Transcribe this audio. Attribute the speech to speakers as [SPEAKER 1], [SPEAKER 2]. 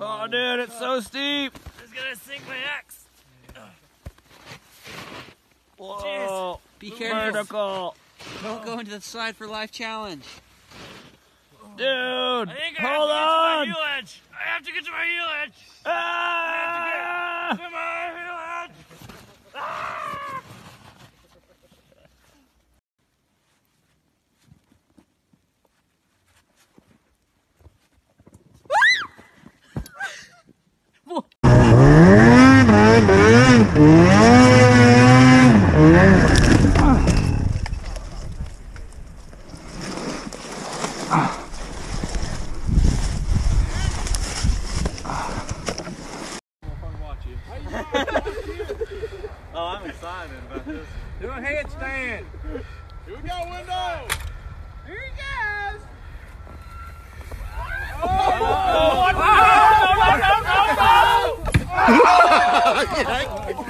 [SPEAKER 1] Oh, dude, it's so steep.
[SPEAKER 2] It's gonna sink my axe.
[SPEAKER 1] Whoa.
[SPEAKER 3] Be careful.
[SPEAKER 1] Vertical.
[SPEAKER 3] Don't go into the slide for life challenge.
[SPEAKER 1] Dude,
[SPEAKER 2] I think I
[SPEAKER 1] hold
[SPEAKER 2] have to
[SPEAKER 1] on.
[SPEAKER 2] get to my heel edge. I have to get to my heel edge.
[SPEAKER 1] Ah!
[SPEAKER 2] To my heel edge.
[SPEAKER 4] Oh, I'm excited about this.
[SPEAKER 1] Do a handstand.
[SPEAKER 4] Here we go, window.
[SPEAKER 1] Here he goes.
[SPEAKER 5] Kijk!